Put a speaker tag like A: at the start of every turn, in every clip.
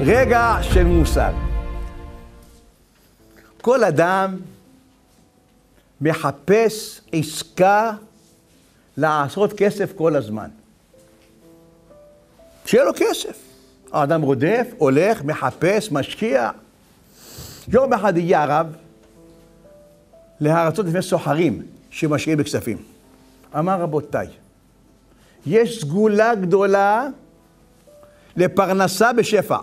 A: רגע של מושג. כל אדם מחפש עסקה לעשות כסף כל הזמן. שיהיה לו כסף. האדם רודף, הולך, מחפש, משקיע. יום אחד הגיע הרב להרצות לפני סוחרים שמשקיעים בכספים. אמר רבותיי, יש סגולה גדולה לפרנסה בשפע.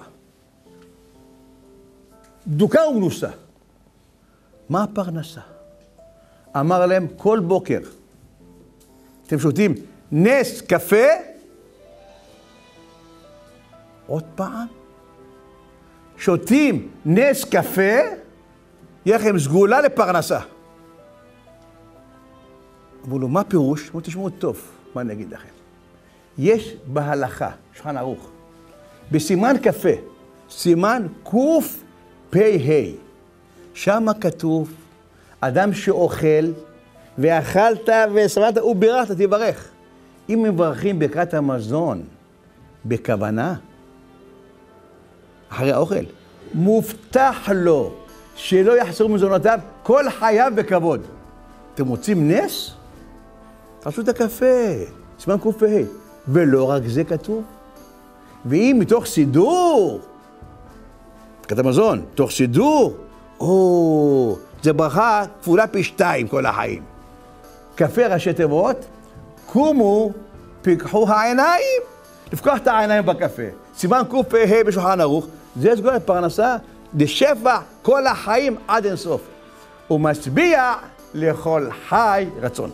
A: דוקה ומנוסה. מה הפרנסה? אמר להם כל בוקר, אתם שותים נס קפה, עוד פעם, שותים נס קפה, יהיה לכם סגולה לפרנסה. אמרו לו, מה פירוש? אמרו, תשמעו טוב, מה אני אגיד לכם? יש בהלכה, שולחן ערוך, בסימן כ"ה, סימן קפ"ה, שמה כתוב, אדם שאוכל, ואכלת ושבעת ובירכת, תברך. אם מברכים ברכת המזון בכוונה, אחרי האוכל, מובטח לו שלא יחסרו מזונותיו כל חייו בכבוד. אתם רוצים נס? תעשו את הקפה, סימן קפ"ה. ולא רק זה כתוב. ואם מתוך סידור, ברכת המזון, תוך סידור, או, זה ברכה כפולה פי שתיים כל החיים. קפה ראשי תיבות, קומו, פיקחו העיניים. לפקוח את העיניים בקפה. סימן קפ"ה בשולחן ערוך, זה סגור פרנסה לשפע כל החיים עד אינסוף. ומשביע לכל חי רצון.